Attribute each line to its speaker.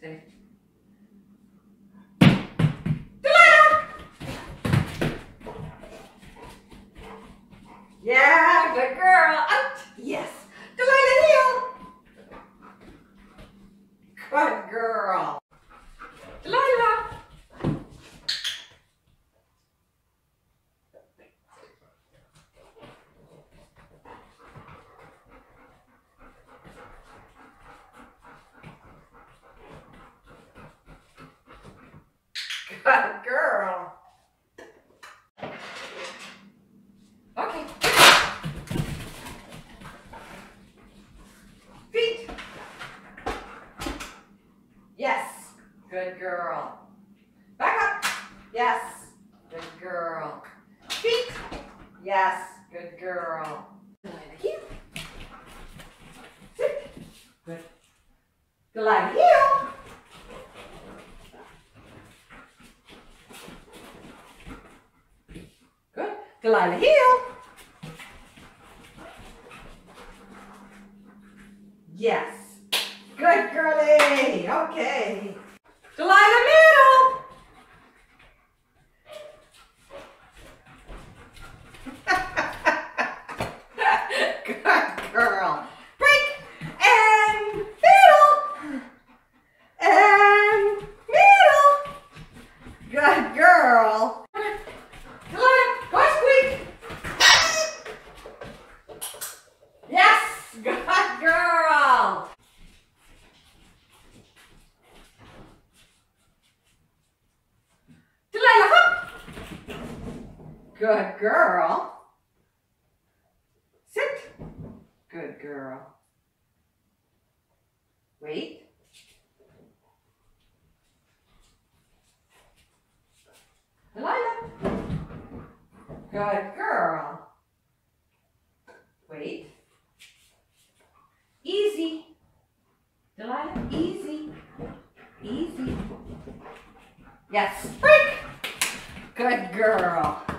Speaker 1: today. Yeah, good girl. Good girl. Okay. Feet. Yes. Good girl. Back up. Yes. Good girl. Feet. Yes. Good girl. Here. Sit. Good. Glide heel. Glide heel. Yes. Good girlie. Okay. Delilah middle. Good girl. Break and middle. And middle. Good girl. Delilah, go squeak. Yes. Good girl. Delilah, hop. Good girl. Sit. Good girl. Wait. Delilah. Good girl. Wait. Easy. Delilah, easy. Easy. Yes, break. Good girl.